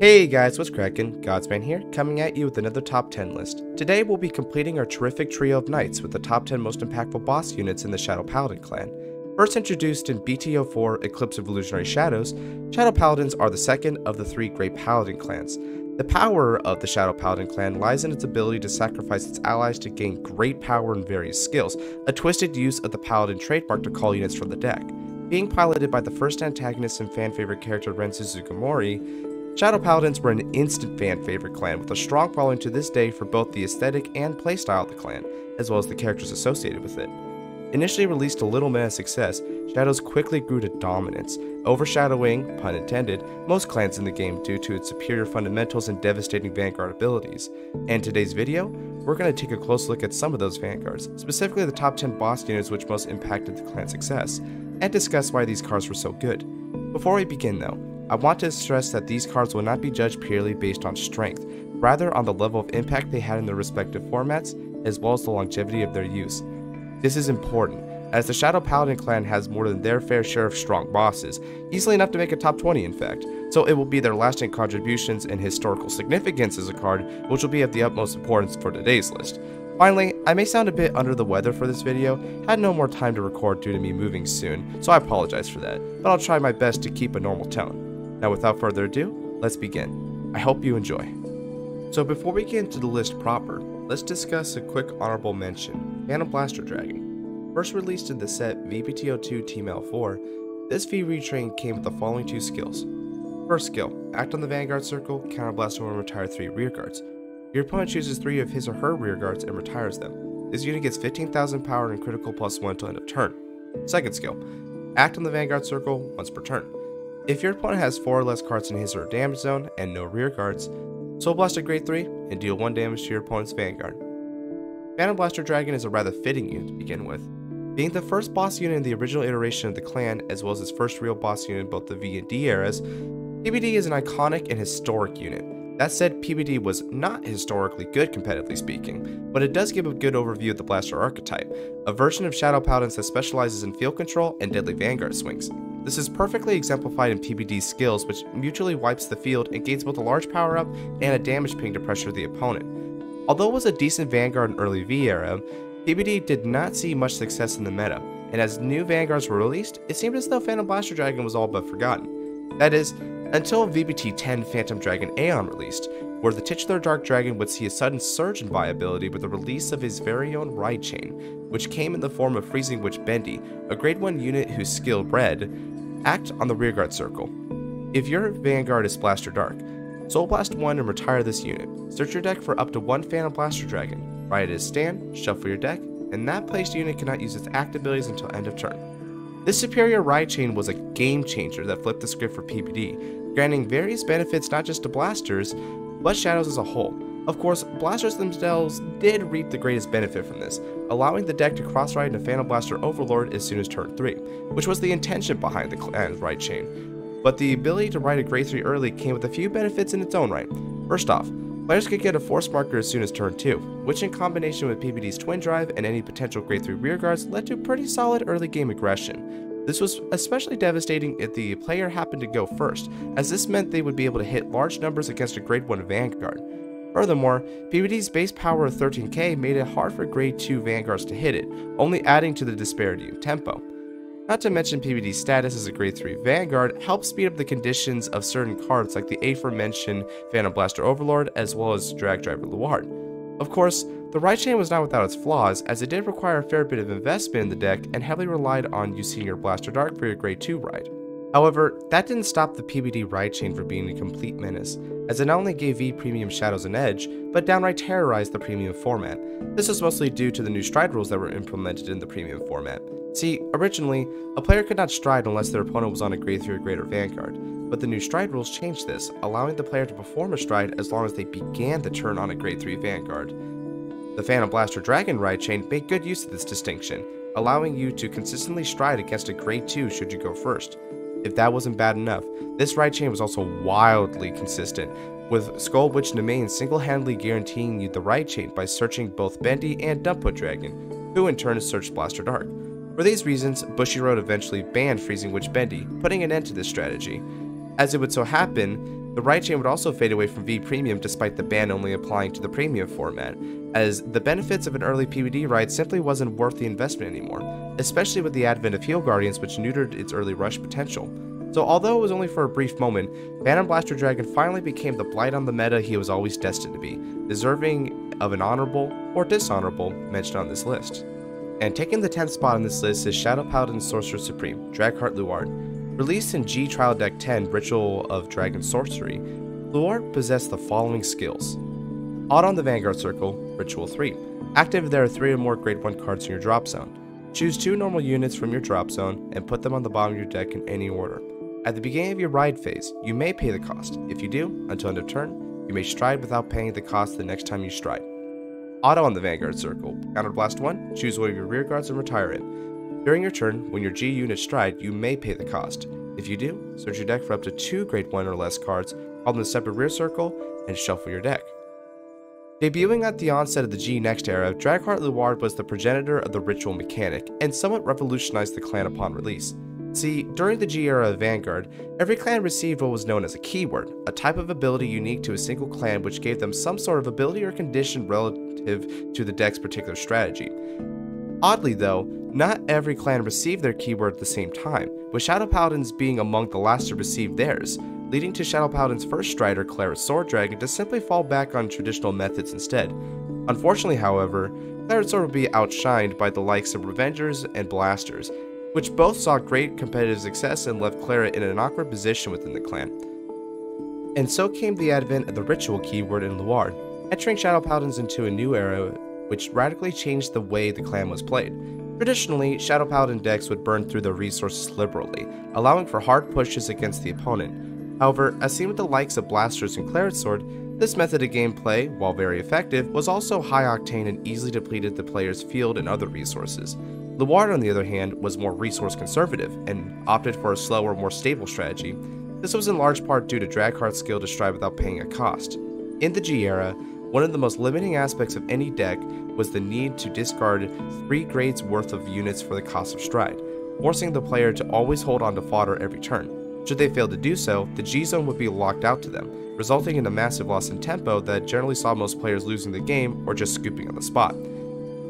Hey guys, what's crackin'? Godsman here, coming at you with another top 10 list. Today we'll be completing our terrific trio of knights with the top 10 most impactful boss units in the Shadow Paladin clan. First introduced in BT04 Eclipse of Illusionary Shadows, Shadow Paladins are the second of the three great Paladin clans. The power of the Shadow Paladin clan lies in its ability to sacrifice its allies to gain great power and various skills, a twisted use of the Paladin trademark to call units from the deck. Being piloted by the first antagonist and fan favorite character Ren Suzugamori, Shadow Paladins were an instant fan favorite clan with a strong following to this day for both the aesthetic and playstyle of the clan, as well as the characters associated with it. Initially released to little meta success, Shadows quickly grew to dominance, overshadowing, pun intended, most clans in the game due to its superior fundamentals and devastating vanguard abilities. And today's video, we're going to take a close look at some of those vanguards, specifically the top 10 boss units which most impacted the clan's success, and discuss why these cards were so good. Before we begin though, I want to stress that these cards will not be judged purely based on strength, rather on the level of impact they had in their respective formats, as well as the longevity of their use. This is important, as the Shadow Paladin clan has more than their fair share of strong bosses, easily enough to make a top 20 in fact, so it will be their lasting contributions and historical significance as a card which will be of the utmost importance for today's list. Finally, I may sound a bit under the weather for this video, had no more time to record due to me moving soon, so I apologize for that, but I'll try my best to keep a normal tone. Now without further ado, let's begin. I hope you enjoy. So before we get into the list proper, let's discuss a quick honorable mention, Phantom Blaster Dragon. First released in the set VBT02 Team L4, this V retrain came with the following two skills. First skill, act on the Vanguard Circle, counterblast one and retire 3 rearguards. Your opponent chooses 3 of his or her rearguards and retires them. This unit gets 15,000 power and critical plus 1 until end of turn. Second skill, act on the Vanguard Circle once per turn. If your opponent has 4 or less cards in his or her damage zone and no rear guards, Soul Blast a grade 3 and deal 1 damage to your opponent's Vanguard. Phantom Blaster Dragon is a rather fitting unit to begin with. Being the first boss unit in the original iteration of the clan, as well as its first real boss unit in both the V and D eras, PBD is an iconic and historic unit. That said, PBD was not historically good competitively speaking, but it does give a good overview of the Blaster archetype, a version of Shadow Paladins that specializes in field control and deadly Vanguard swings. This is perfectly exemplified in PBD's skills, which mutually wipes the field and gains both a large power up and a damage ping to pressure the opponent. Although it was a decent Vanguard in early V era, PBD did not see much success in the meta, and as new Vanguards were released, it seemed as though Phantom Blaster Dragon was all but forgotten. That is, until VBT 10 Phantom Dragon Aeon released, where the titular Dark Dragon would see a sudden surge in viability with the release of his very own Ride Chain, which came in the form of Freezing Witch Bendy, a grade 1 unit whose skill read act on the rearguard circle. If your Vanguard is Blaster Dark, Soul Blast 1 and retire this unit. Search your deck for up to one Phantom Blaster Dragon. ride it as stand, shuffle your deck, and that placed unit cannot use its act abilities until end of turn. This superior ride chain was a game changer that flipped the script for PBD, granting various benefits not just to blasters, but shadows as a whole. Of course, blasters themselves did reap the greatest benefit from this, allowing the deck to cross-ride into Phantom Blaster Overlord as soon as turn 3, which was the intention behind the clan's ride chain. But the ability to ride a grade 3 early came with a few benefits in its own right. First off, players could get a force marker as soon as turn 2, which in combination with PBD's Twin Drive and any potential grade 3 rearguards led to pretty solid early game aggression. This was especially devastating if the player happened to go first, as this meant they would be able to hit large numbers against a grade 1 Vanguard. Furthermore, PBD's base power of 13k made it hard for grade 2 Vanguards to hit it, only adding to the disparity in tempo. Not to mention PBD's status as a grade 3 Vanguard helps speed up the conditions of certain cards like the aforementioned Phantom Blaster Overlord as well as Drag Driver Luard. Of course, the ride chain was not without its flaws, as it did require a fair bit of investment in the deck and heavily relied on using your Blaster Dark for your grade 2 ride. However, that didn't stop the PBD ride chain from being a complete menace, as it not only gave V Premium Shadows an edge, but downright terrorized the premium format. This was mostly due to the new stride rules that were implemented in the premium format. See, originally, a player could not stride unless their opponent was on a grade 3 or greater Vanguard, but the new stride rules changed this, allowing the player to perform a stride as long as they began the turn on a grade 3 Vanguard. The Phantom Blaster Dragon ride chain made good use of this distinction, allowing you to consistently stride against a grade 2 should you go first. If that wasn't bad enough, this ride chain was also wildly consistent, with Skull Witch Nemain single-handedly guaranteeing you the ride chain by searching both Bendy and Dumpfoot Dragon, who in turn searched Blaster Dark. For these reasons, Bushiroad eventually banned Freezing Witch Bendy, putting an end to this strategy. As it would so happen, the ride chain would also fade away from V Premium despite the ban only applying to the Premium format, as the benefits of an early PBD ride simply wasn't worth the investment anymore, especially with the advent of Heal Guardians which neutered its early rush potential. So although it was only for a brief moment, Phantom Blaster Dragon finally became the blight on the meta he was always destined to be, deserving of an honorable or dishonorable mention on this list. And taking the 10th spot on this list is Shadow Paladin Sorcerer Supreme, Dragheart Luard. Released in G Trial Deck 10 Ritual of Dragon Sorcery, Luard possessed the following skills. Odd on the Vanguard Circle, Ritual 3. Active if there are 3 or more grade 1 cards in your drop zone. Choose 2 normal units from your drop zone and put them on the bottom of your deck in any order. At the beginning of your ride phase, you may pay the cost. If you do, until end of turn, you may stride without paying the cost the next time you stride. Auto on the Vanguard Circle. Counterblast 1, choose one of your rear guards and retire it. During your turn, when your G unit stride, you may pay the cost. If you do, search your deck for up to two grade 1 or less cards, call them the separate rear circle, and shuffle your deck. Debuting at the onset of the G Next era, Dragheart Luard was the progenitor of the ritual mechanic, and somewhat revolutionized the clan upon release. See, during the G era of Vanguard, every clan received what was known as a keyword, a type of ability unique to a single clan which gave them some sort of ability or condition relative to the deck's particular strategy. Oddly though, not every clan received their keyword at the same time, with Shadow Paladins being among the last to receive theirs, leading to Shadow Paladin's first strider, Claret Sword Dragon, to simply fall back on traditional methods instead. Unfortunately, however, Claret Sword would be outshined by the likes of Revengers and Blasters, which both saw great competitive success and left Claret in an awkward position within the clan. And so came the advent of the ritual keyword in Luard, entering Shadow Paladins into a new era which radically changed the way the clan was played. Traditionally, Shadow Paladin decks would burn through their resources liberally, allowing for hard pushes against the opponent. However, as seen with the likes of Blasters and Claret Sword, this method of gameplay, while very effective, was also high octane and easily depleted the player's field and other resources. Luard, on the other hand, was more resource conservative and opted for a slower, more stable strategy. This was in large part due to Dragheart's skill to stride without paying a cost. In the G era, one of the most limiting aspects of any deck was the need to discard 3 grades worth of units for the cost of stride, forcing the player to always hold on to fodder every turn. Should they fail to do so, the G zone would be locked out to them, resulting in a massive loss in tempo that generally saw most players losing the game or just scooping on the spot.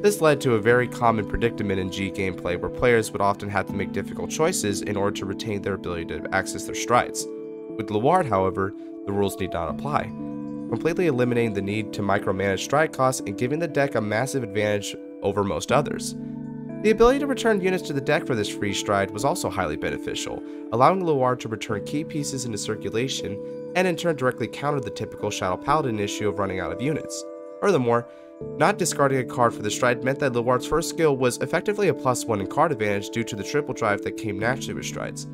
This led to a very common predicament in G gameplay where players would often have to make difficult choices in order to retain their ability to access their strides. With Luard, however, the rules need not apply, completely eliminating the need to micromanage stride costs and giving the deck a massive advantage over most others. The ability to return units to the deck for this free stride was also highly beneficial, allowing Luard to return key pieces into circulation and in turn directly counter the typical Shadow Paladin issue of running out of units. Furthermore, not discarding a card for the stride meant that Luard's first skill was effectively a plus 1 in card advantage due to the triple drive that came naturally with strides.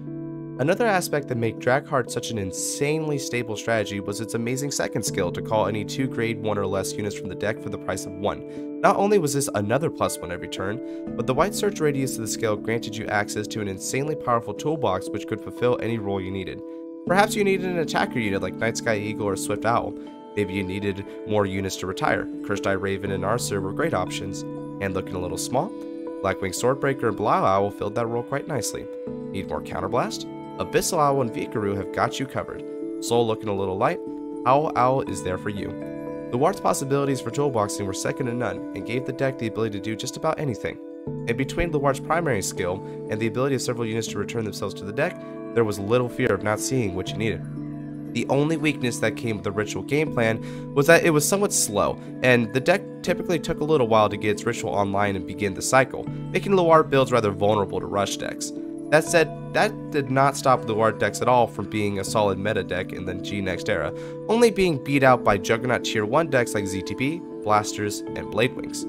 Another aspect that made Dragheart such an insanely stable strategy was its amazing second skill to call any 2 grade 1 or less units from the deck for the price of 1. Not only was this another plus 1 every turn, but the wide search radius of the skill granted you access to an insanely powerful toolbox which could fulfill any role you needed. Perhaps you needed an attacker unit like Night Sky Eagle or Swift Owl, Maybe you needed more units to retire. Cursed Eye Raven and Arcer were great options. And looking a little small, Blackwing Swordbreaker and Belial Owl filled that role quite nicely. Need more Counterblast? Abyssal Owl and Vikaru have got you covered. Soul looking a little light? Owl Owl is there for you. Luard's possibilities for toolboxing were second to none and gave the deck the ability to do just about anything. And between Luard's primary skill and the ability of several units to return themselves to the deck, there was little fear of not seeing what you needed. The only weakness that came with the ritual game plan was that it was somewhat slow, and the deck typically took a little while to get its ritual online and begin the cycle, making Luard builds rather vulnerable to rush decks. That said, that did not stop the Luard decks at all from being a solid meta deck in the G Next era, only being beat out by Juggernaut Tier 1 decks like ZTP, Blasters, and Bladewings.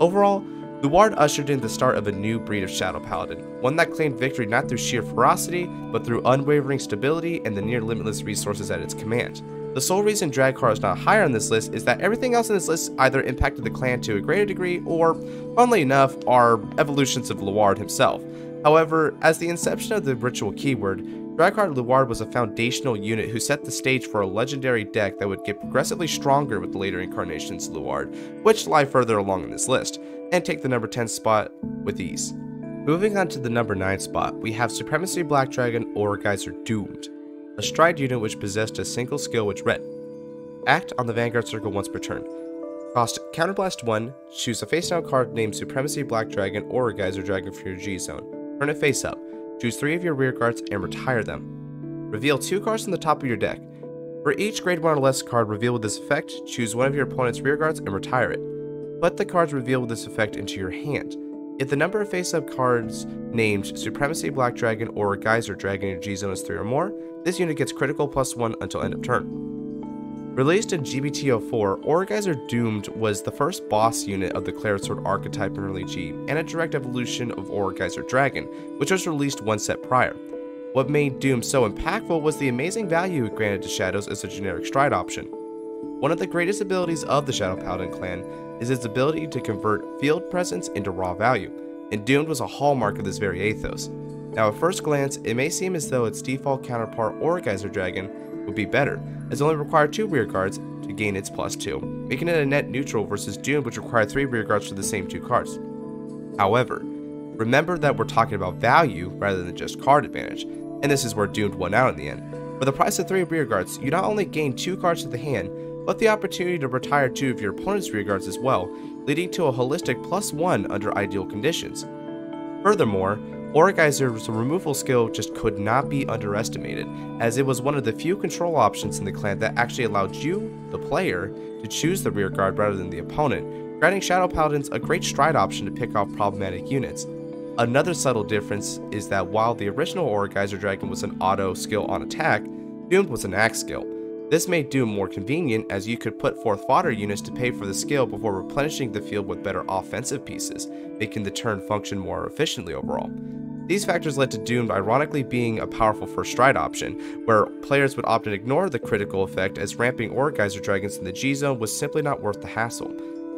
Overall, Luard ushered in the start of a new breed of Shadow Paladin, one that claimed victory not through sheer ferocity, but through unwavering stability and the near limitless resources at its command. The sole reason Dragheart is not higher on this list is that everything else in this list either impacted the clan to a greater degree, or, funnily enough, are evolutions of Luard himself. However, as the inception of the ritual keyword, Dragheart Luard was a foundational unit who set the stage for a legendary deck that would get progressively stronger with the later incarnations of Luard, which lie further along in this list and take the number 10 spot with ease. Moving on to the number 9 spot, we have Supremacy Black Dragon Aurageyser Doomed. a stride unit which possessed a single skill which read Act on the Vanguard Circle once per turn. Cost Counterblast 1, choose a face down card named Supremacy Black Dragon Aurageyser Dragon for your G zone. Turn it face up. Choose 3 of your rear guards and retire them. Reveal 2 cards from the top of your deck. For each grade 1 or less card revealed with this effect, choose one of your opponent's rear guards and retire it. Put the cards revealed with this effect into your hand. If the number of face-up cards named Supremacy Black Dragon Aurageyser Dragon in your G-Zone is 3 or more, this unit gets critical plus 1 until end of turn. Released in GBT04, Aurageyser Doomed was the first boss unit of the Claret Sword archetype in early G, and a direct evolution of Aurageyser Dragon, which was released one set prior. What made Doom so impactful was the amazing value it granted to Shadows as a generic stride option. One of the greatest abilities of the Shadow Paladin clan is its ability to convert field presence into raw value, and Doomed was a hallmark of this very ethos. Now at first glance, it may seem as though its default counterpart Aurageyser Dragon would be better, as it only required 2 rear guards to gain its plus 2, making it a net neutral versus Doom which required 3 rear guards for the same 2 cards. However, remember that we're talking about value rather than just card advantage, and this is where Doomed won out in the end. For the price of 3 rear guards, you not only gain 2 cards to the hand, but the opportunity to retire 2 of your opponent's rear guards as well, leading to a holistic plus 1 under ideal conditions. Furthermore, Aurageyser's removal skill just could not be underestimated, as it was one of the few control options in the clan that actually allowed you, the player, to choose the rear guard rather than the opponent, granting Shadow Paladins a great stride option to pick off problematic units. Another subtle difference is that while the original Aurageyser Dragon was an auto skill on attack, Doomed was an axe skill. This made Doom more convenient as you could put forth fodder units to pay for the skill before replenishing the field with better offensive pieces, making the turn function more efficiently overall. These factors led to Doomed ironically being a powerful first stride option, where players would often ignore the critical effect as ramping Aurageyser Dragons in the G-Zone was simply not worth the hassle.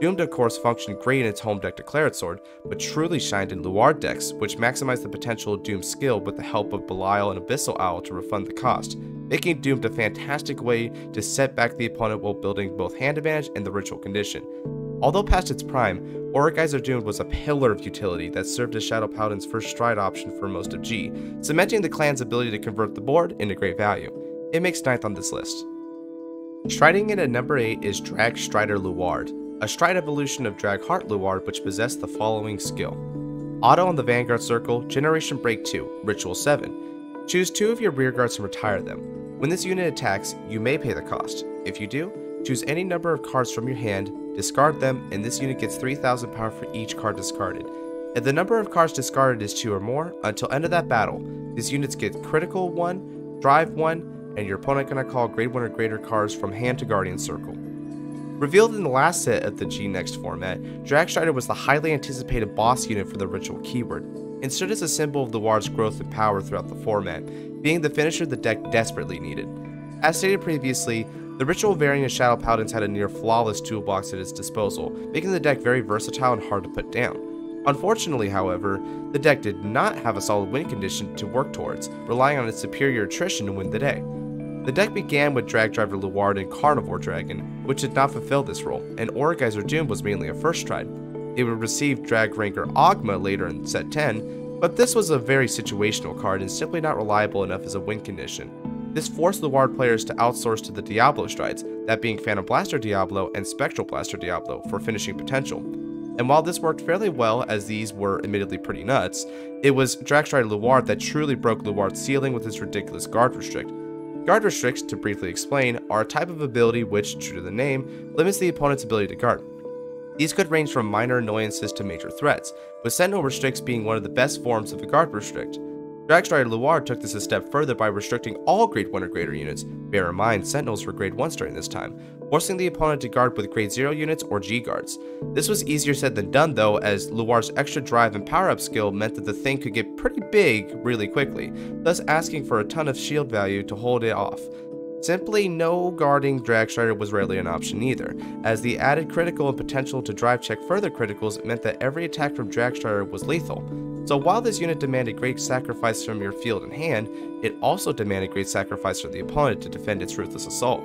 Doomed of course functioned great in its home deck to Claret Sword, but truly shined in Luard decks, which maximized the potential of Doom's skill with the help of Belial and Abyssal Owl to refund the cost, making Doomed a fantastic way to set back the opponent while building both hand advantage and the ritual condition. Although past its prime, Aurageyser Doomed was a pillar of utility that served as Shadow Paladin's first stride option for most of G, cementing the clan's ability to convert the board into great value. It makes ninth on this list. Striding in at number 8 is Drag Strider Luard, a stride evolution of Drag Heart Luard which possessed the following skill. Auto on the Vanguard Circle, Generation Break 2, Ritual 7. Choose two of your rear guards and retire them. When this unit attacks, you may pay the cost. If you do, choose any number of cards from your hand discard them, and this unit gets 3000 power for each card discarded. If the number of cards discarded is 2 or more, until end of that battle, these units get critical 1, drive 1, and your opponent gonna call grade 1 or greater cards from hand to Guardian Circle. Revealed in the last set of the G-Next format, Dragstrider was the highly anticipated boss unit for the ritual keyword, and stood as a symbol of the Luard's growth and power throughout the format, being the finisher the deck desperately needed. As stated previously, the ritual variant of Shadow Paladins had a near flawless toolbox at its disposal, making the deck very versatile and hard to put down. Unfortunately, however, the deck did not have a solid win condition to work towards, relying on its superior attrition to win the day. The deck began with Drag Driver Luard and Carnivore Dragon, which did not fulfill this role, and Aurageyser Doom was mainly a first stride. It would receive Drag Ranker Ogma later in set 10, but this was a very situational card and simply not reliable enough as a win condition. This forced Luard players to outsource to the Diablo strides, that being Phantom Blaster Diablo and Spectral Blaster Diablo, for finishing potential. And while this worked fairly well, as these were admittedly pretty nuts, it was Dragstrider Luard that truly broke Luard's ceiling with his ridiculous Guard Restrict. Guard Restricts, to briefly explain, are a type of ability which, true to the name, limits the opponent's ability to guard. These could range from minor annoyances to major threats, with Sentinel Restricts being one of the best forms of a Guard Restrict. Dragstrider Luard took this a step further by restricting all grade 1 or greater units, bear in mind Sentinels were grade 1s during this time, forcing the opponent to guard with grade 0 units or G guards. This was easier said than done though, as Luard's extra drive and power up skill meant that the thing could get pretty big really quickly, thus asking for a ton of shield value to hold it off. Simply no guarding Dragstrider was rarely an option either, as the added critical and potential to drive check further criticals meant that every attack from Dragstrider was lethal. So while this unit demanded great sacrifice from your field and hand, it also demanded great sacrifice from the opponent to defend its ruthless assault.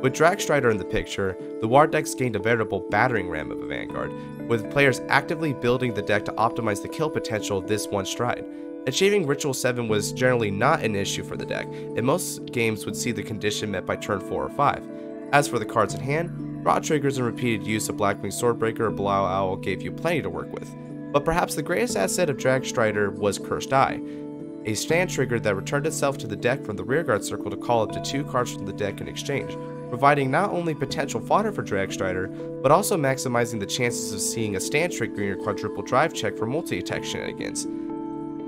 With Dragstrider in the picture, the Luard decks gained a veritable battering ram of a Vanguard, with players actively building the deck to optimize the kill potential of this one stride. Achieving Ritual 7 was generally not an issue for the deck, and most games would see the condition met by turn 4 or 5. As for the cards in hand, draw triggers and repeated use of Blackwing Swordbreaker or Belial Owl gave you plenty to work with. But perhaps the greatest asset of Dragstrider was Cursed Eye, a stand trigger that returned itself to the deck from the rearguard circle to call up to two cards from the deck in exchange, providing not only potential fodder for Dragstrider, but also maximizing the chances of seeing a stand trigger in your quadruple drive check for multi-attack shenanigans.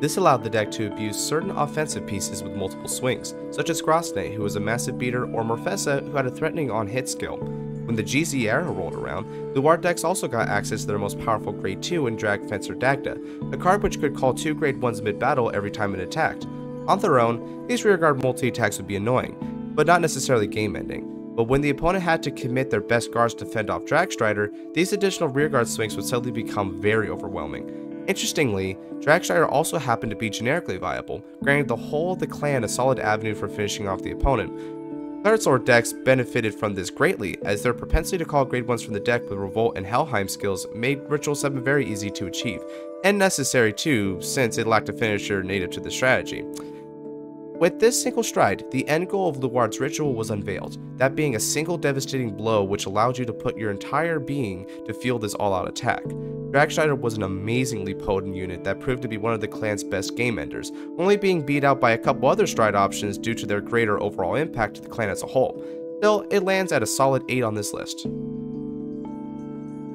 This allowed the deck to abuse certain offensive pieces with multiple swings, such as Grosnate, who was a massive beater, or Morfessa, who had a threatening on-hit skill. When the GZ era rolled around, Luard decks also got access to their most powerful Grade 2 in Drag Fencer Dagda, a card which could call two Grade 1s mid-battle every time it attacked. On their own, these rearguard multi-attacks would be annoying, but not necessarily game-ending. But when the opponent had to commit their best guards to fend off Dragstrider, these additional rearguard swings would suddenly become very overwhelming. Interestingly, Dragstrider also happened to be generically viable, granting the whole of the clan a solid avenue for finishing off the opponent, Third decks benefited from this greatly, as their propensity to call grade 1s from the deck with Revolt and Helheim skills made Ritual 7 very easy to achieve, and necessary too, since it lacked a finisher native to the strategy. With this single stride, the end goal of Luard's ritual was unveiled, that being a single devastating blow which allowed you to put your entire being to field this all-out attack. Dragstrider was an amazingly potent unit that proved to be one of the clan's best game enders, only being beat out by a couple other stride options due to their greater overall impact to the clan as a whole. Still, it lands at a solid 8 on this list.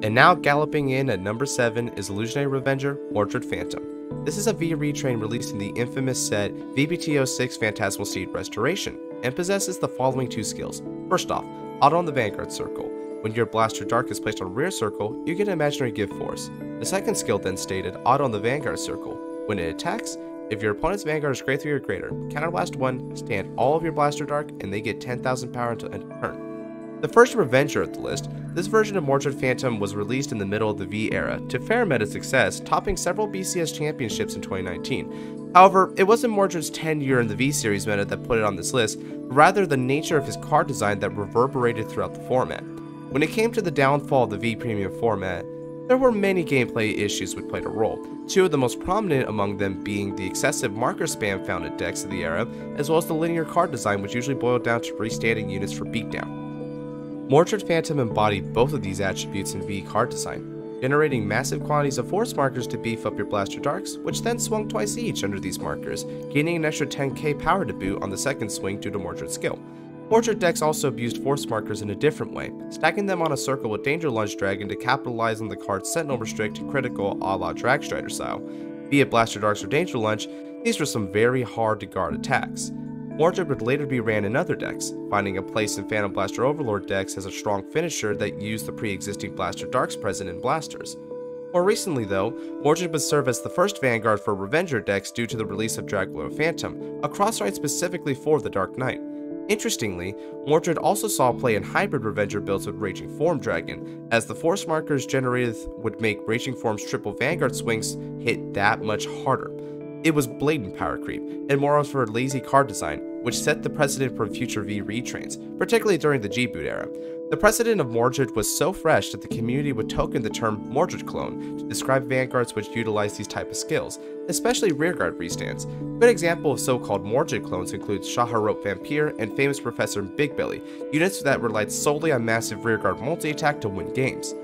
And now galloping in at number 7 is Illusionary Revenger, Mordred Phantom. This is a V retrain released in the infamous set VBT06 Phantasmal Seed Restoration, and possesses the following two skills. First off, Auto on the Vanguard Circle. When your Blaster Dark is placed on rear circle, you get an imaginary gift force. The second skill then stated Auto on the Vanguard Circle. When it attacks, if your opponent's Vanguard is grade 3 or greater, counterblast 1, stand all of your Blaster Dark, and they get 10,000 power until end of turn. The first Revenger of the list, this version of Mordred Phantom was released in the middle of the V era to fair meta success, topping several BCS championships in 2019. However, it wasn't Mordred's tenure in the V series meta that put it on this list, rather the nature of his card design that reverberated throughout the format. When it came to the downfall of the V Premium format, there were many gameplay issues which played a role, two of the most prominent among them being the excessive marker spam found in decks of the era, as well as the linear card design which usually boiled down to restanding units for beatdown. Mordred Phantom embodied both of these attributes in V card design, generating massive quantities of force markers to beef up your blaster darks, which then swung twice each under these markers, gaining an extra 10k power to boot on the second swing due to Mordred's skill. Mordred decks also abused force markers in a different way, stacking them on a circle with Danger Lunge Dragon to capitalize on the card's Sentinel Restrict critical a la Dragstrider style. Be it Blaster Darks or Danger Lunge, these were some very hard to guard attacks. Mordred would later be ran in other decks, finding a place in Phantom Blaster Overlord decks as a strong finisher that used the pre-existing Blaster Darks present in blasters. More recently though, Mordred would serve as the first vanguard for Revenger decks due to the release of Dragruler Phantom, a cross-ride specifically for the Dark Knight. Interestingly, Mordred also saw play in hybrid Revenger builds with Raging Form Dragon, as the force markers generated would make Raging Form's triple Vanguard swings hit that much harder. It was blatant power creep, and moreover lazy card design, which set the precedent for future V retrains, particularly during the G-Boot era. The precedent of Mordred was so fresh that the community would token the term Mordred clone to describe vanguards which utilize these type of skills, especially rearguard restands. A good example of so-called Mordred clones includes Shahar Vampire and famous Professor Big Belly, units that relied solely on massive rearguard multi-attack to win games.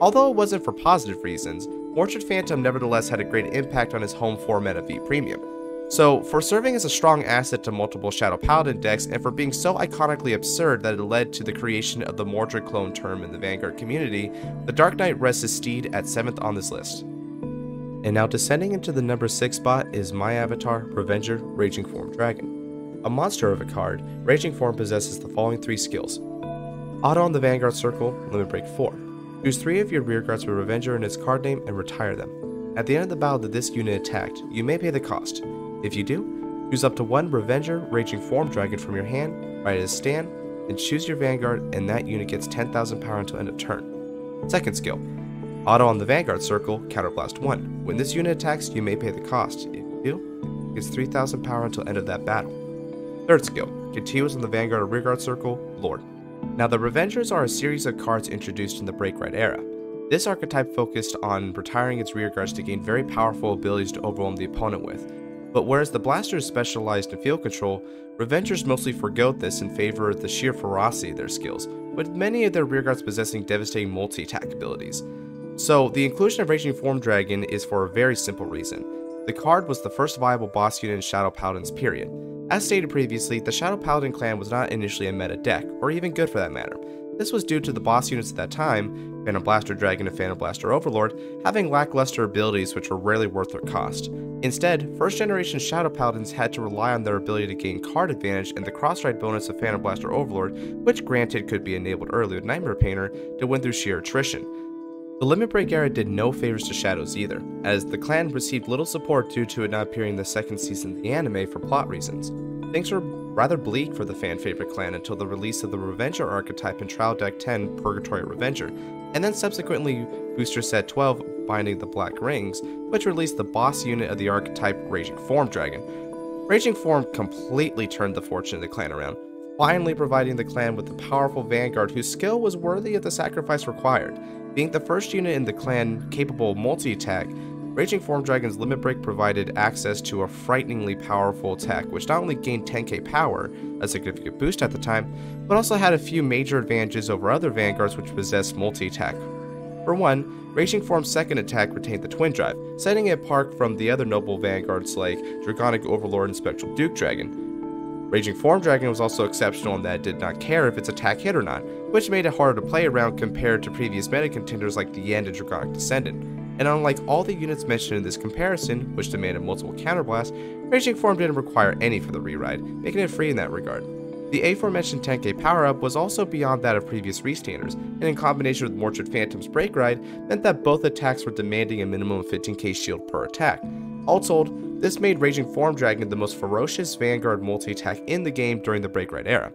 Although it wasn't for positive reasons, Mordred Phantom nevertheless had a great impact on his home format of V Premium. So, for serving as a strong asset to multiple Shadow Paladin decks, and for being so iconically absurd that it led to the creation of the Mordred clone term in the Vanguard community, the Dark Knight rests his steed at 7th on this list. And now descending into the number 6 spot is my avatar, Revenger Raging Form Dragon. A monster of a card, Raging Form possesses the following three skills. Auto on the Vanguard Circle, limit break 4. Use three of your rearguards with Revenger in its card name and retire them. At the end of the battle that this unit attacked, you may pay the cost. If you do, use up to one Revenger Raging Form Dragon from your hand, ride it as stand, and choose your Vanguard and that unit gets 10,000 power until end of turn. Second skill, Auto on the Vanguard Circle, Counterblast 1. When this unit attacks, you may pay the cost. If you do, it gets 3,000 power until end of that battle. Third skill, continues on the Vanguard or Rearguard Circle, Lord. Now, the Revengers are a series of cards introduced in the Break Ride era. This archetype focused on retiring its rearguards to gain very powerful abilities to overwhelm the opponent with. But whereas the blasters specialized in field control, Revengers mostly forgot this in favor of the sheer ferocity of their skills, with many of their rearguards possessing devastating multi-attack abilities. So, the inclusion of Raging Form Dragon is for a very simple reason. The card was the first viable boss unit in Shadow Paladins period. As stated previously, the Shadow Paladin clan was not initially a meta deck, or even good for that matter. This was due to the boss units at that time, Phantom Blaster Dragon and Phantom Blaster Overlord, having lackluster abilities which were rarely worth their cost. Instead, first generation Shadow Paladins had to rely on their ability to gain card advantage and the cross-ride bonus of Phantom Blaster Overlord, which granted could be enabled early with Nightmare Painter, to win through sheer attrition. The Limit Break era did no favors to Shadows either, as the clan received little support due to it not appearing in the second season of the anime for plot reasons. Things were rather bleak for the fan favorite clan until the release of the Revenger archetype in Trial Deck 10 Purgatory Revenger, and then subsequently Booster Set 12 Binding the Black Rings, which released the boss unit of the archetype Raging Form Dragon. Raging Form completely turned the fortune of the clan around, finally providing the clan with a powerful vanguard whose skill was worthy of the sacrifice required. Being the first unit in the clan capable multi-attack, Raging Form Dragon's Limit Break provided access to a frighteningly powerful attack, which not only gained 10k power, a significant boost at the time, but also had a few major advantages over other vanguards which possessed multi-attack. For one, Raging Form's second attack retained the Twin Drive, setting it apart from the other noble vanguards like Dragonic Overlord and Spectral Duke Dragon, Raging Form Dragon was also exceptional in that it did not care if its attack hit or not, which made it harder to play around compared to previous meta contenders like the End and Dragonic Descendant. And unlike all the units mentioned in this comparison, which demanded multiple counterblasts, Raging Form didn't require any for the reride, making it free in that regard. The aforementioned 10k power-up was also beyond that of previous restanders, and in combination with Mordred Phantom's Break Ride, meant that both attacks were demanding a minimum of 15k shield per attack. All told, this made Raging Form Dragon the most ferocious Vanguard multi-attack in the game during the Break Ride era.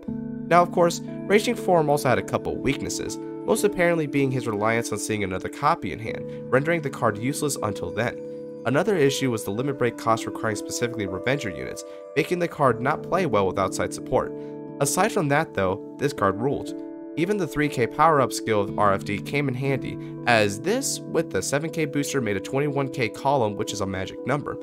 Now of course, Raging Form also had a couple weaknesses, most apparently being his reliance on seeing another copy in hand, rendering the card useless until then. Another issue was the limit break cost requiring specifically Revenger units, making the card not play well with outside support. Aside from that though, this card ruled. Even the 3k power up skill of RFD came in handy, as this, with the 7k booster, made a 21k column, which is a magic number.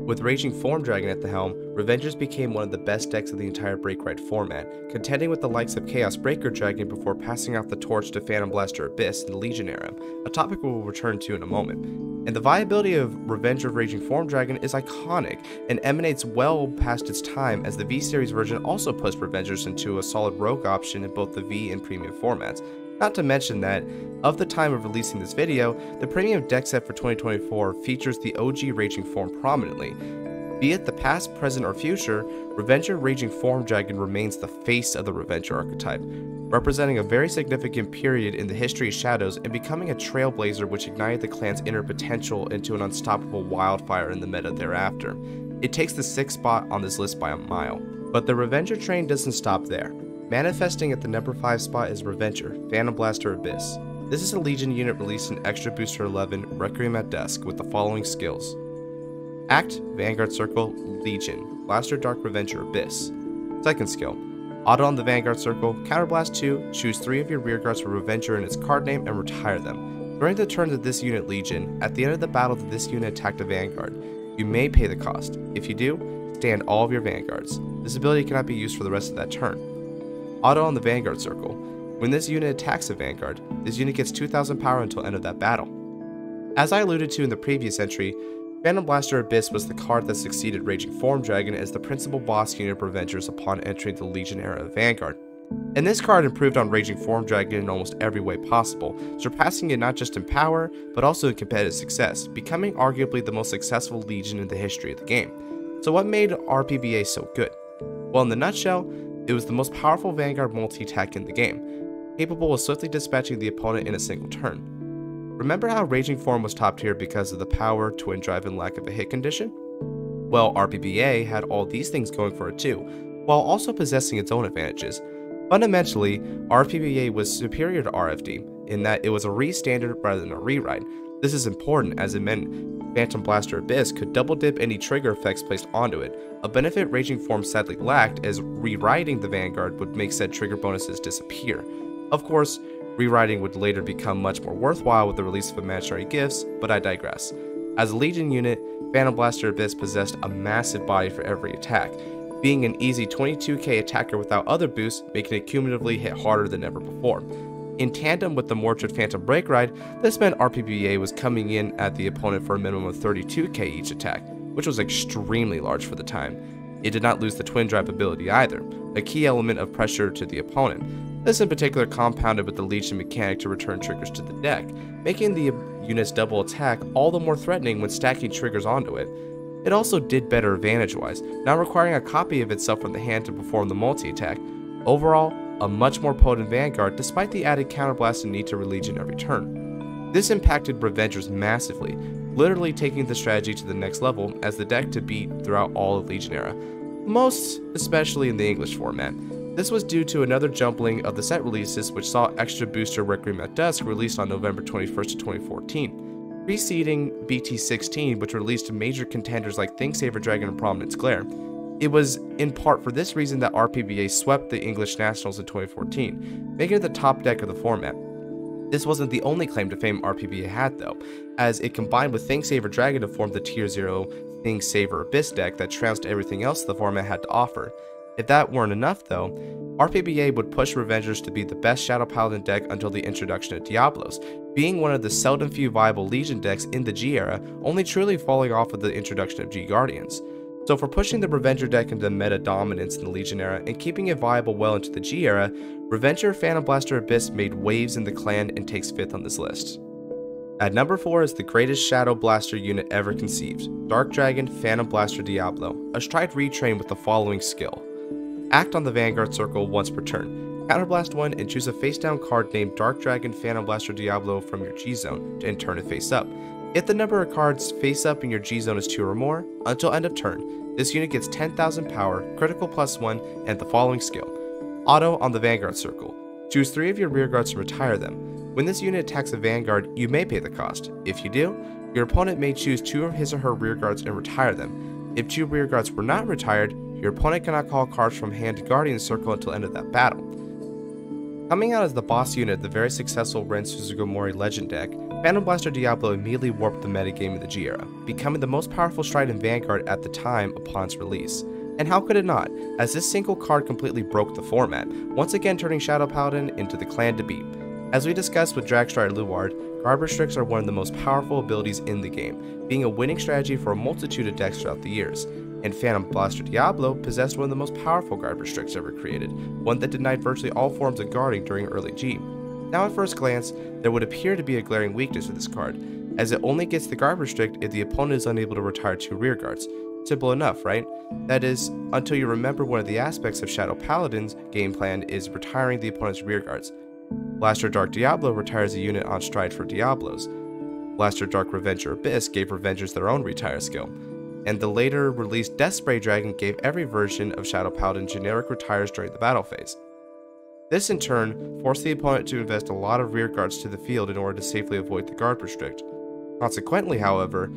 With Raging Form Dragon at the helm, Revengers became one of the best decks of the entire Break Ride format, contending with the likes of Chaos Breaker Dragon before passing off the torch to Phantom Blaster Abyss in the Legion era, a topic we will return to in a moment. And the viability of Revenge of Raging Form Dragon is iconic and emanates well past its time as the V Series version also puts Revengers into a solid rogue option in both the V and Premium formats, not to mention that, of the time of releasing this video, the premium deck set for 2024 features the OG Raging Form prominently. Be it the past, present, or future, Revenger Raging Form Dragon remains the face of the Revenger archetype, representing a very significant period in the history of Shadows and becoming a trailblazer which ignited the clan's inner potential into an unstoppable wildfire in the meta thereafter. It takes the sixth spot on this list by a mile. But the Revenger train doesn't stop there. Manifesting at the number 5 spot is Revenger, Phantom Blaster Abyss. This is a Legion unit released in Extra Booster 11 Requiem at Dusk with the following skills. Act, Vanguard Circle, Legion, Blaster Dark Revenger Abyss. Second skill, Auto on the Vanguard Circle, Counterblast 2, choose 3 of your rearguards for Revenger in its card name and retire them. During the turn of this unit Legion, at the end of the battle that this unit attacked a Vanguard, you may pay the cost. If you do, stand all of your Vanguards. This ability cannot be used for the rest of that turn. Auto on the Vanguard Circle. When this unit attacks a Vanguard, this unit gets 2000 power until end of that battle. As I alluded to in the previous entry, Phantom Blaster Abyss was the card that succeeded Raging Form Dragon as the principal boss unit of Revengers upon entering the Legion era of Vanguard. And this card improved on Raging Form Dragon in almost every way possible, surpassing it not just in power, but also in competitive success, becoming arguably the most successful Legion in the history of the game. So what made RPBA so good? Well, in the nutshell, it was the most powerful Vanguard multi-attack in the game, capable of swiftly dispatching the opponent in a single turn. Remember how Raging Form was top tier because of the power, twin drive, and lack of a hit condition? Well, RPBA had all these things going for it too, while also possessing its own advantages. Fundamentally, RPBA was superior to RFD in that it was a restander rather than a reride. This is important as it meant Phantom Blaster Abyss could double dip any trigger effects placed onto it, a benefit Raging Form sadly lacked as reriding the Vanguard would make said trigger bonuses disappear. Of course, reriding would later become much more worthwhile with the release of imaginary gifts, but I digress. As a Legion unit, Phantom Blaster Abyss possessed a massive body for every attack, being an easy 22k attacker without other boosts, making it cumulatively hit harder than ever before. In tandem with the Mordred Phantom Break Ride, this meant RPBA was coming in at the opponent for a minimum of 32k each attack, which was extremely large for the time. It did not lose the Twin Drive ability either, a key element of pressure to the opponent. This in particular compounded with the Legion mechanic to return triggers to the deck, making the unit's double attack all the more threatening when stacking triggers onto it. It also did better advantage wise, not requiring a copy of itself from the hand to perform the multi attack. Overall, a much more potent Vanguard despite the added counterblast and need to Legion every turn. This impacted Revengers massively, literally taking the strategy to the next level as the deck to beat throughout all of Legion era, most especially in the English format. This was due to another jumpling of the set releases which saw Extra Booster Requiem at Dusk released on November 21st 2014, preceding BT16 which released major contenders like Thinksaver Dragon and Prominence Glare. It was in part for this reason that RPBA swept the English Nationals in 2014, making it the top deck of the format. This wasn't the only claim to fame RPBA had though, as it combined with Thinksaver Dragon to form the Tier 0 Thinksaver Abyss deck that trounced everything else the format had to offer. If that weren't enough though, RPBA would push Revengers to be the best Shadow Paladin deck until the introduction of Diablos, being one of the seldom few viable Legion decks in the G era, only truly falling off with the introduction of G Guardians. So for pushing the Revenger deck into the meta dominance in the Legion era and keeping it viable well into the G era, Revenger Phantom Blaster Abyss made waves in the clan and takes 5th on this list. At number 4 is the greatest Shadow Blaster unit ever conceived, Dark Dragon Phantom Blaster Diablo, a stride retrain with the following skill. Act on the Vanguard Circle once per turn, counterblast one and choose a face down card named Dark Dragon Phantom Blaster Diablo from your G zone and turn it face up. If the number of cards face up in your G zone is 2 or more, until end of turn, this unit gets 10,000 power, critical plus 1, and the following skill. Auto on the Vanguard Circle. Choose 3 of your rear guards to retire them. When this unit attacks a Vanguard, you may pay the cost. If you do, your opponent may choose 2 of his or her rear guards and retire them. If 2 rear guards were not retired, your opponent cannot call cards from hand to Guardian Circle until end of that battle. Coming out as the boss unit of the very successful Ren Suzugamori Legend deck, Phantom Blaster Diablo immediately warped the metagame of the G era, becoming the most powerful stride in Vanguard at the time upon its release. And how could it not, as this single card completely broke the format, once again turning Shadow Paladin into the clan to beat. As we discussed with Dragstrider Luard, Guard Restricts are one of the most powerful abilities in the game, being a winning strategy for a multitude of decks throughout the years, and Phantom Blaster Diablo possessed one of the most powerful Guard Restricts ever created, one that denied virtually all forms of guarding during early G. Now at first glance, there would appear to be a glaring weakness with this card, as it only gets the guard restrict if the opponent is unable to retire two rear guards. Simple enough, right? That is, until you remember one of the aspects of Shadow Paladin's game plan is retiring the opponent's rear guards. Blaster Dark Diablo retires a unit on stride for Diablos. Blaster Dark Revenger Abyss gave Revengers their own retire skill. And the later released Death Spray Dragon gave every version of Shadow Paladin generic retires during the battle phase. This in turn forced the opponent to invest a lot of rear guards to the field in order to safely avoid the guard restrict. Consequently, however,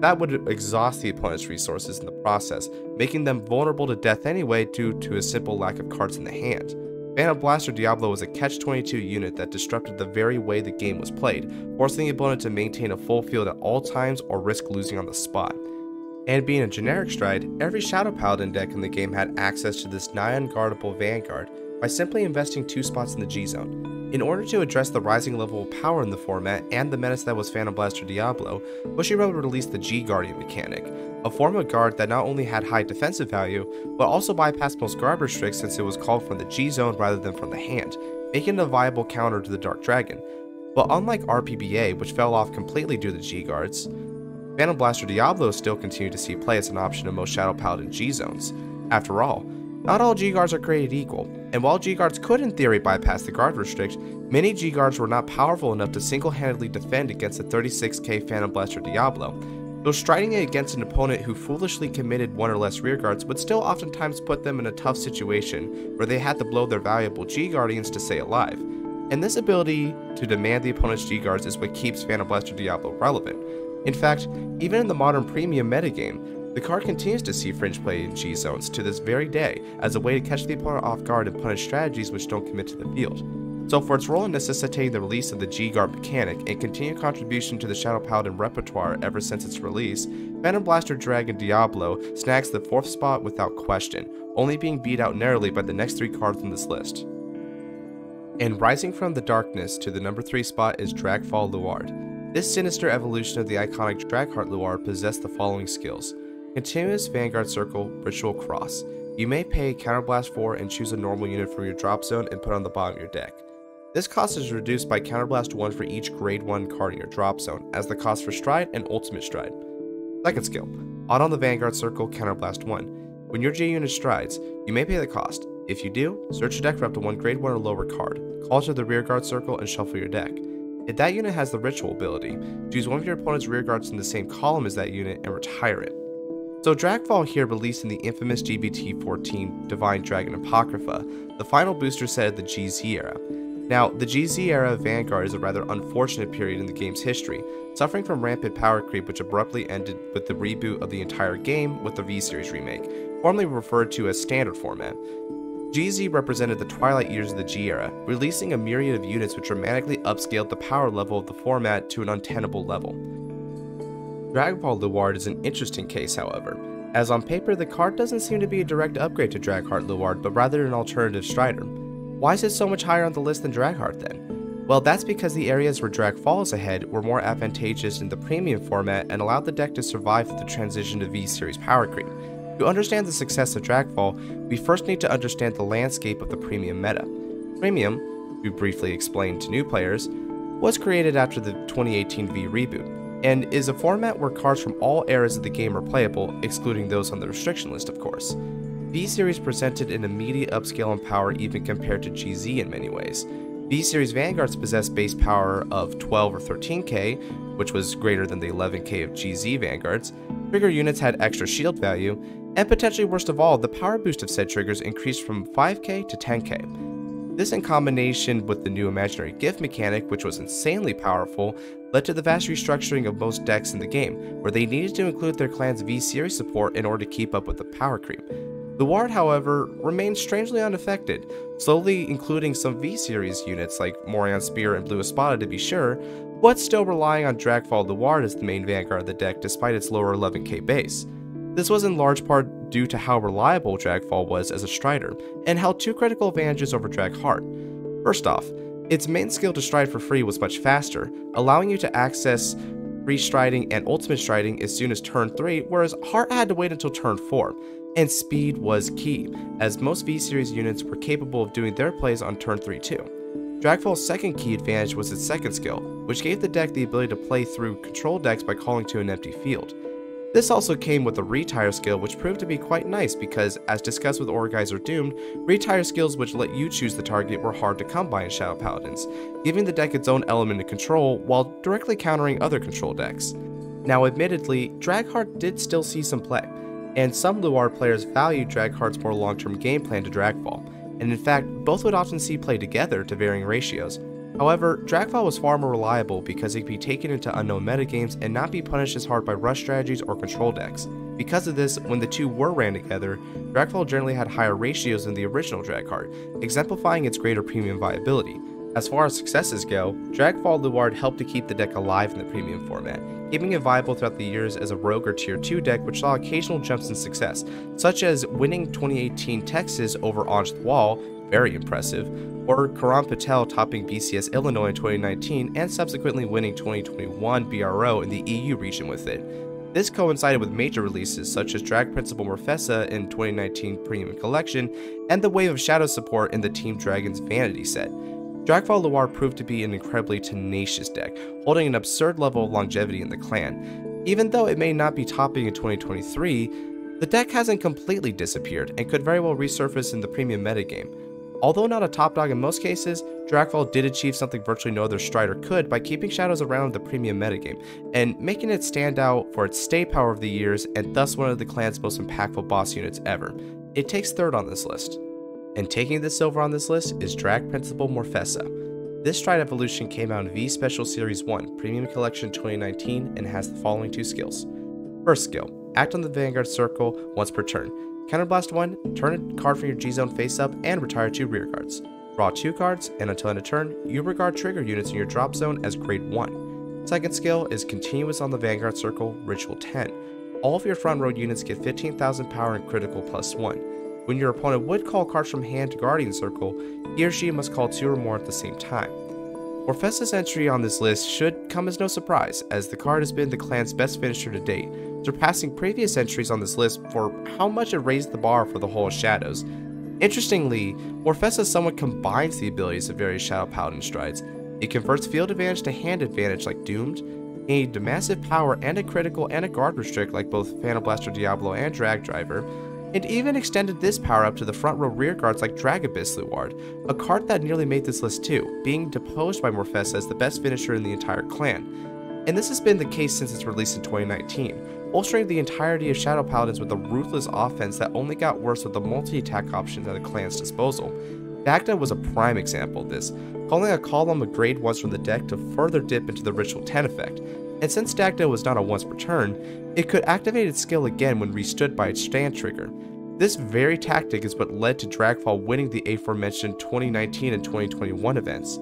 that would exhaust the opponent's resources in the process, making them vulnerable to death anyway due to a simple lack of cards in the hand. Phantom Blaster Diablo was a catch-22 unit that disrupted the very way the game was played, forcing the opponent to maintain a full field at all times or risk losing on the spot. And being a generic stride, every Shadow Paladin deck in the game had access to this nigh unguardable Vanguard, by simply investing two spots in the G zone. In order to address the rising level of power in the format and the menace that was Phantom Blaster Diablo, Bushiroad released the G Guardian mechanic, a form of guard that not only had high defensive value, but also bypassed most guard restricts since it was called from the G zone rather than from the hand, making it a viable counter to the Dark Dragon. But unlike RPBA, which fell off completely due to the G guards, Phantom Blaster Diablo still continued to see play as an option in most Shadow Paladin G zones. After all, not all G-Guards are created equal, and while G-Guards could in theory bypass the guard restrict, many G-Guards were not powerful enough to single-handedly defend against the 36k Phantom Blaster Diablo, though striding against an opponent who foolishly committed one or less rear guards would still oftentimes put them in a tough situation where they had to blow their valuable G-Guardians to stay alive. And this ability to demand the opponent's G-Guards is what keeps Phantom Blaster Diablo relevant. In fact, even in the modern premium metagame, the card continues to see fringe play in G zones to this very day as a way to catch the opponent off guard and punish strategies which don't commit to the field. So for its role in necessitating the release of the G-Guard mechanic and continued contribution to the Shadow Paladin repertoire ever since its release, Phantom Blaster Dragon Diablo snags the 4th spot without question, only being beat out narrowly by the next 3 cards on this list. And rising from the darkness to the number 3 spot is Dragfall Luard. This sinister evolution of the iconic Dragheart Luard possessed the following skills. Continuous Vanguard Circle, Ritual Cross. You may pay Counterblast 4 and choose a normal unit from your drop zone and put on the bottom of your deck. This cost is reduced by Counterblast 1 for each grade 1 card in your drop zone, as the cost for Stride and Ultimate Stride. Second skill, Auto on the Vanguard Circle Counterblast 1. When your J unit strides, you may pay the cost. If you do, search your deck for up to one grade 1 or lower card, call to the Rearguard Circle and shuffle your deck. If that unit has the Ritual ability, choose one of your opponent's rearguards in the same column as that unit and retire it. So Dragfall here released in the infamous GBT-14 Divine Dragon Apocrypha, the final booster set of the GZ era. Now, the GZ era of Vanguard is a rather unfortunate period in the game's history, suffering from rampant power creep which abruptly ended with the reboot of the entire game with the V-Series remake, formerly referred to as Standard format. GZ represented the twilight years of the G era, releasing a myriad of units which dramatically upscaled the power level of the format to an untenable level. Dragfall Luard is an interesting case, however, as on paper the card doesn't seem to be a direct upgrade to Dragheart Luard, but rather an alternative Strider. Why is it so much higher on the list than Dragheart then? Well, that's because the areas where Dragfall's ahead were more advantageous in the premium format and allowed the deck to survive the transition to V-Series power creep. To understand the success of Dragfall, we first need to understand the landscape of the premium meta. Premium, we briefly explained to new players, was created after the 2018 V reboot, and is a format where cards from all eras of the game are playable, excluding those on the restriction list of course. V-Series presented an immediate upscale in power even compared to GZ in many ways. V-Series Vanguards possess base power of 12 or 13k, which was greater than the 11k of GZ Vanguards, trigger units had extra shield value, and potentially worst of all, the power boost of said triggers increased from 5k to 10k. This in combination with the new imaginary gift mechanic, which was insanely powerful, led to the vast restructuring of most decks in the game, where they needed to include their clan's V-Series support in order to keep up with the power creep. Luard, however, remained strangely unaffected, slowly including some V-Series units like Morion Spear and Blue Espada to be sure, but still relying on Dragfall Luard as the main vanguard of the deck despite its lower 11k base. This was in large part due to how reliable Dragfall was as a strider, and held two critical advantages over Dragheart. First off, its main skill to stride for free was much faster, allowing you to access free striding and ultimate striding as soon as turn 3, whereas Heart had to wait until turn 4, and speed was key, as most V-Series units were capable of doing their plays on turn 3 too. Dragfall's second key advantage was its second skill, which gave the deck the ability to play through control decks by calling to an empty field. This also came with a retire skill which proved to be quite nice because, as discussed with Aurageyser Doomed, retire skills which let you choose the target were hard to come by in Shadow Paladins, giving the deck its own element of control while directly countering other control decks. Now admittedly, Dragheart did still see some play, and some Luard players valued Dragheart's more long-term game plan to Dragfall, and in fact, both would often see play together to varying ratios. However, Dragfall was far more reliable because it could be taken into unknown metagames and not be punished as hard by rush strategies or control decks. Because of this, when the two were ran together, Dragfall generally had higher ratios than the original Dragheart, exemplifying its greater premium viability. As far as successes go, Dragfall Luard helped to keep the deck alive in the premium format, keeping it viable throughout the years as a rogue or tier 2 deck which saw occasional jumps in success, such as winning 2018 Texas over Ange Wall, very impressive, or Karan Patel topping BCS Illinois in 2019 and subsequently winning 2021 BRO in the EU region with it. This coincided with major releases such as Drag Principal Morfessa in 2019 Premium Collection and the wave of Shadow support in the Team Dragon's Vanity set. Dragfall Luard proved to be an incredibly tenacious deck, holding an absurd level of longevity in the clan. Even though it may not be topping in 2023, the deck hasn't completely disappeared and could very well resurface in the premium metagame. Although not a top dog in most cases, Dragfall did achieve something virtually no other Strider could by keeping Shadows around the premium metagame, and making it stand out for its stay power of the years and thus one of the clan's most impactful boss units ever. It takes third on this list. And taking the silver on this list is Drag Principal Morfessa. This Stride evolution came out in V Special Series 1, Premium Collection 2019, and has the following two skills. First skill, act on the Vanguard Circle once per turn. Counterblast 1, turn a card from your G-Zone face up and retire two rear guards. Draw 2 cards, and until end of turn, you regard trigger units in your drop zone as grade 1. Second skill is continuous on the Vanguard Circle, Ritual 10. All of your front row units get 15,000 power and critical plus 1. When your opponent would call cards from hand to Guardian Circle, he or she must call 2 or more at the same time. Morfessa's entry on this list should come as no surprise, as the card has been the clan's best finisher to date, surpassing previous entries on this list for how much it raised the bar for the whole Shadows. Interestingly, Morfessa somewhat combines the abilities of various Shadow Paladin strides. It converts field advantage to hand advantage like Doomed, a massive power and a critical and a guard restrict like both Phantom Blaster Diablo and Drag Driver, and even extended this power up to the front row rear guards like Dragabyss Luard, a card that nearly made this list too, being deposed by Morfessa as the best finisher in the entire clan. And this has been the case since its release in 2019, bolstering the entirety of Shadow Paladins with a ruthless offense that only got worse with the multi-attack options at the clan's disposal. Dagda was a prime example of this, calling a column of grade 1s from the deck to further dip into the Ritual 10 effect, and since Dagda was not a once per turn, it could activate its skill again when restood by its stand trigger. This very tactic is what led to Dragfall winning the aforementioned 2019 and 2021 events.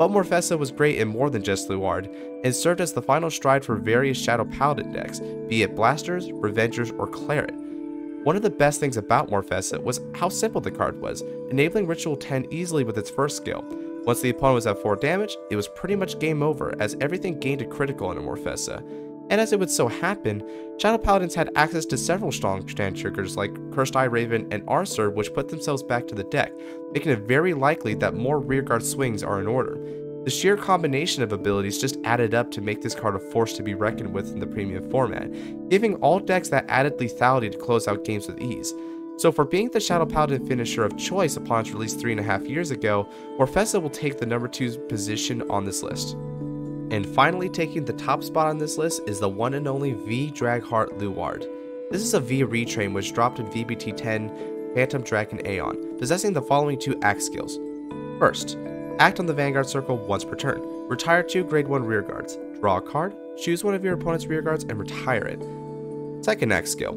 But Morfessa was great in more than just Luard, and served as the final stride for various Shadow Paladin decks, be it Blasters, Revengers, or Claret. One of the best things about Morfessa was how simple the card was, enabling Ritual 10 easily with its first skill. Once the opponent was at 4 damage, it was pretty much game over as everything gained a critical in a Morfessa, and as it would so happen, Shadow Paladins had access to several strong stand triggers like Cursed Eye Raven and Arcer which put themselves back to the deck, making it very likely that more rearguard swings are in order. The sheer combination of abilities just added up to make this card a force to be reckoned with in the premium format, giving all decks that added lethality to close out games with ease. So for being the Shadow Paladin finisher of choice upon its release three and a half years ago, Morfessa will take the number 2 position on this list. And finally taking the top spot on this list is the one and only V Dragheart Luard. This is a V retrain which dropped in VBT 10 Phantom Dragon Aeon, possessing the following two act skills. First, act on the Vanguard Circle once per turn. Retire two grade 1 rearguards. Draw a card, choose one of your opponent's rearguards and retire it. Second act skill.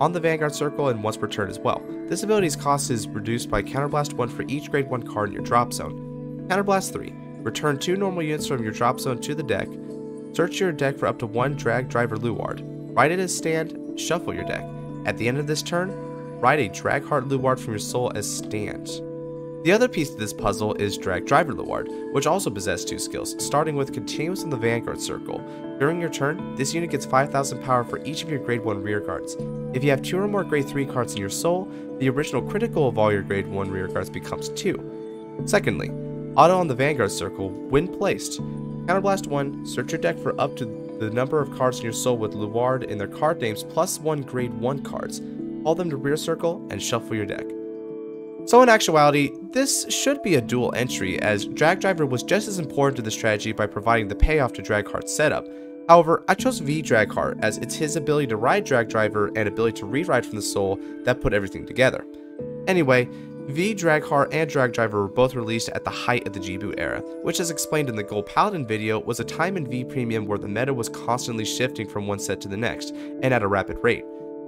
On the Vanguard Circle and once per turn as well. This ability's cost is reduced by Counterblast 1 for each grade 1 card in your drop zone. Counterblast 3. Return two normal units from your drop zone to the deck. Search your deck for up to one Drag Driver Luard. Ride it as stand, shuffle your deck. At the end of this turn, ride a Dragheart Luard from your soul as stand. The other piece to this puzzle is Drag Driver Luard, which also possesses two skills, starting with Continuous in the Vanguard Circle. During your turn, this unit gets 5000 power for each of your grade 1 rear guards. If you have 2 or more grade 3 cards in your soul, the original critical of all your grade 1 rear guards becomes 2. Secondly, Auto on the Vanguard Circle, when placed. Counterblast 1, search your deck for up to the number of cards in your soul with Luard in their card names plus 1 grade 1 cards. Call them to rear circle and shuffle your deck. So in actuality, this should be a dual entry as Drag Driver was just as important to the strategy by providing the payoff to Drag Dragheart's setup. However, I chose V Dragheart as it's his ability to ride Drag Driver and ability to reride from the soul that put everything together. Anyway, V, Dragheart, and Drag Driver were both released at the height of the G-Boot era, which as explained in the Gold Paladin video was a time in V Premium where the meta was constantly shifting from one set to the next, and at a rapid rate.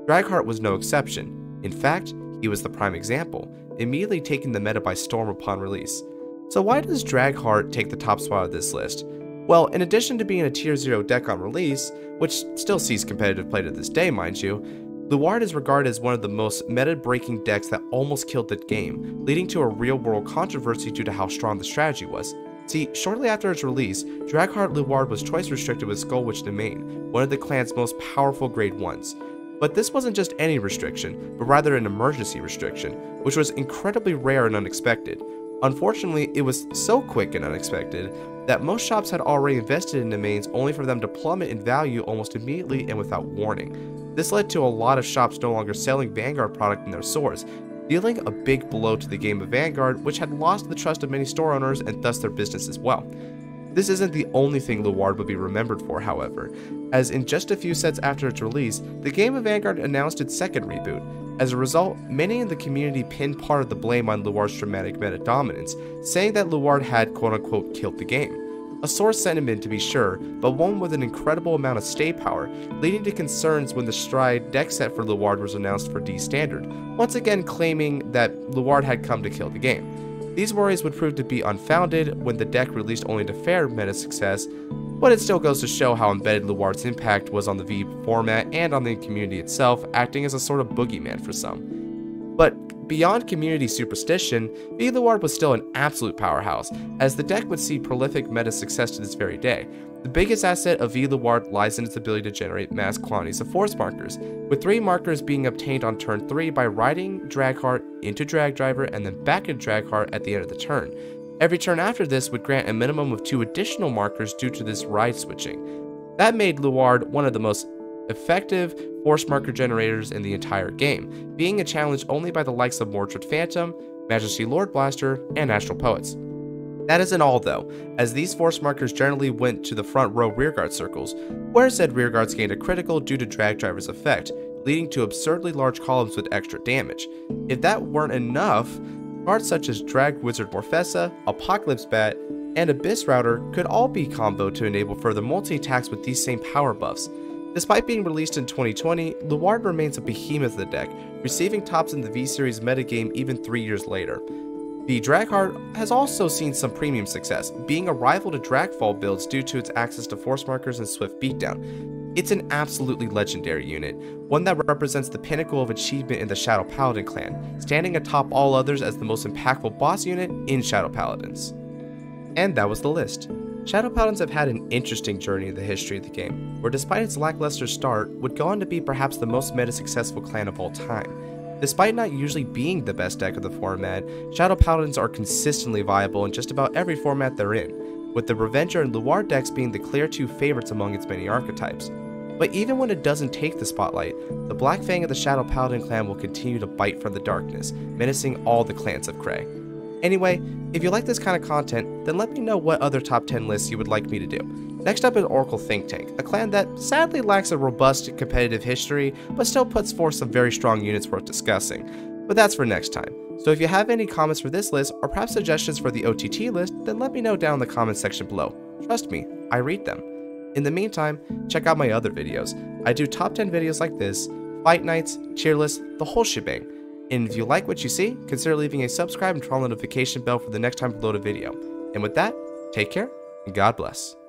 Dragheart was no exception. In fact, he was the prime example, immediately taking the meta by storm upon release. So why does Dragheart take the top spot of this list? Well, in addition to being a tier 0 deck on release, which still sees competitive play to this day mind you, Luard is regarded as one of the most meta-breaking decks that almost killed the game, leading to a real-world controversy due to how strong the strategy was. See, shortly after its release, Dragheart Luard was choice restricted with Skullwitch Nemain, one of the clan's most powerful grade 1s. But this wasn't just any restriction, but rather an emergency restriction, which was incredibly rare and unexpected. Unfortunately, it was so quick and unexpected that most shops had already invested in domains only for them to plummet in value almost immediately and without warning. This led to a lot of shops no longer selling Vanguard product in their stores, dealing a big blow to the game of Vanguard, which had lost the trust of many store owners and thus their business as well. This isn't the only thing Luard would be remembered for, however, as in just a few sets after its release, the game of Vanguard announced its second reboot. As a result, many in the community pinned part of the blame on Luard's dramatic meta dominance, saying that Luard had quote unquote killed the game. A sore sentiment to be sure, but one with an incredible amount of stay power, leading to concerns when the Stride deck set for Luard was announced for D Standard, once again claiming that Luard had come to kill the game. These worries would prove to be unfounded when the deck released only to fair meta success, but it still goes to show how embedded Luard's impact was on the V format and on the community itself, acting as a sort of boogeyman for some. But beyond community superstition, V Luard was still an absolute powerhouse, as the deck would see prolific meta success to this very day. The biggest asset of V Luard lies in its ability to generate mass quantities of force markers, with 3 markers being obtained on turn 3 by riding Dragheart into Drag Driver and then back into Dragheart at the end of the turn. Every turn after this would grant a minimum of two additional markers due to this ride switching. That made Luard one of the most effective force marker generators in the entire game, being a challenge only by the likes of Mordred Phantom, Majesty Lord Blaster, and Astral Poets. That isn't all though, as these force markers generally went to the front row rearguard circles, where said rearguards gained a critical due to Drag Driver's effect, leading to absurdly large columns with extra damage. If that weren't enough, Cards such as Drag Wizard Morfessa, Apocalypse Bat, and Abyss Router could all be comboed to enable further multi-attacks with these same power buffs. Despite being released in 2020, Luard remains a behemoth of the deck, receiving tops in the V-Series metagame even 3 years later. The Dragheart has also seen some premium success, being a rival to Dragfall builds due to its access to force markers and swift beatdown. It's an absolutely legendary unit, one that represents the pinnacle of achievement in the Shadow Paladin clan, standing atop all others as the most impactful boss unit in Shadow Paladins. And that was the list. Shadow Paladins have had an interesting journey in the history of the game, where despite its lackluster start, would go on to be perhaps the most meta-successful clan of all time. Despite not usually being the best deck of the format, Shadow Paladins are consistently viable in just about every format they're in, with the Revenger and Luard decks being the clear two favorites among its many archetypes. But even when it doesn't take the spotlight, the Black Fang of the Shadow Paladin clan will continue to bite from the darkness, menacing all the clans of Cray. Anyway, if you like this kind of content, then let me know what other top 10 lists you would like me to do. Next up is Oracle Think Tank, a clan that sadly lacks a robust competitive history, but still puts forth some very strong units worth discussing. But that's for next time. So if you have any comments for this list, or perhaps suggestions for the OTT list, then let me know down in the comments section below. Trust me, I read them. In the meantime, check out my other videos. I do top 10 videos like this, fight nights, cheer lists, the whole shebang. And if you like what you see, consider leaving a subscribe and turn on the notification bell for the next time I upload a video. And with that, take care, and God bless.